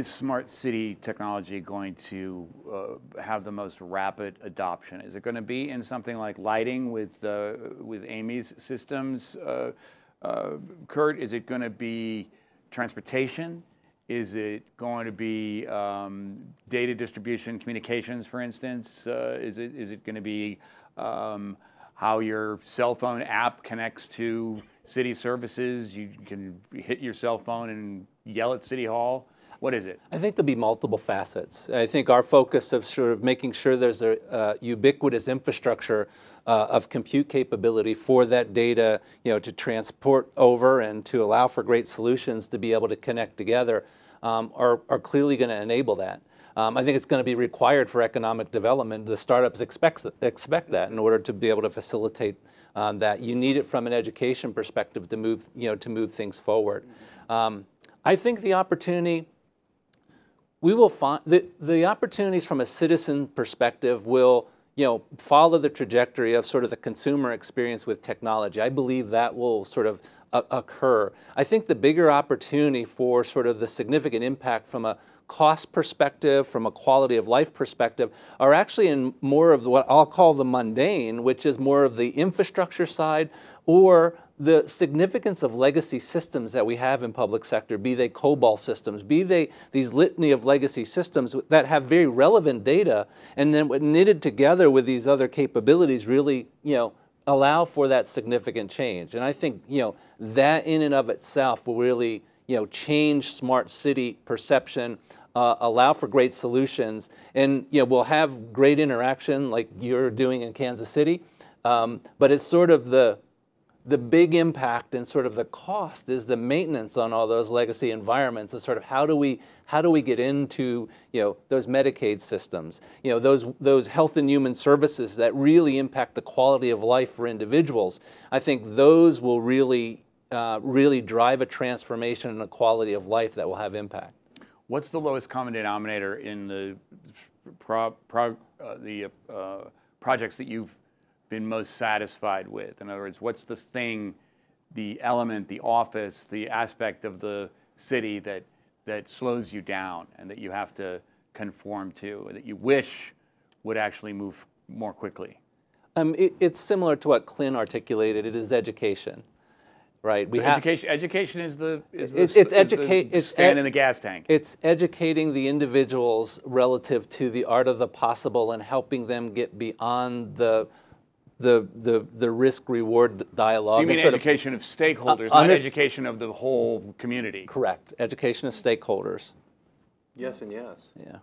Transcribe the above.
is smart city technology going to uh, have the most rapid adoption? Is it going to be in something like lighting with uh, with Amy's systems, uh, uh Curt? Is it going to be transportation? Is it going to be um, data distribution, communications, for instance? Uh, is it is it going to be um, how your cell phone app connects to city services? You can hit your cell phone and yell at City Hall. What is it? I think there'll be multiple facets. I think our focus of sort of making sure there's a uh, ubiquitous infrastructure uh, of compute capability for that data, you know, to transport over and to allow for great solutions to be able to connect together um, are, are clearly going to enable that. Um, I think it's going to be required for economic development. The startups expect, expect that in order to be able to facilitate um, that. You need it from an education perspective to move, you know, to move things forward. Um, I think the opportunity we will find the, the opportunities from a citizen perspective will you know follow the trajectory of sort of the consumer experience with technology. I believe that will sort of uh, occur. I think the bigger opportunity for sort of the significant impact from a cost perspective, from a quality of life perspective, are actually in more of what I'll call the mundane, which is more of the infrastructure side or the significance of legacy systems that we have in public sector, be they COBOL systems, be they these litany of legacy systems that have very relevant data, and then knitted together with these other capabilities really, you know, allow for that significant change. And I think, you know, that in and of itself will really, you know, change smart city perception, uh, allow for great solutions, and, you know, we'll have great interaction like you're doing in Kansas City. Um, but it's sort of the the big impact and sort of the cost is the maintenance on all those legacy environments and sort of how do we how do we get into you know those Medicaid systems you know those those health and human services that really impact the quality of life for individuals I think those will really uh, really drive a transformation in the quality of life that will have impact. What's the lowest common denominator in the pro, pro, uh, the uh, projects that you've been most satisfied with? In other words, what's the thing, the element, the office, the aspect of the city that that slows you down and that you have to conform to, that you wish would actually move more quickly? Um, it, it's similar to what Clint articulated. It is education, right? We so have, education. Education is the is the, it's, it's educate. It's stand ed, in the gas tank. It's educating the individuals relative to the art of the possible and helping them get beyond the the, the, the risk reward dialogue. So you mean education of, of stakeholders, uh, not education of the whole community? Correct. Education of stakeholders. Yes and yes. Yeah.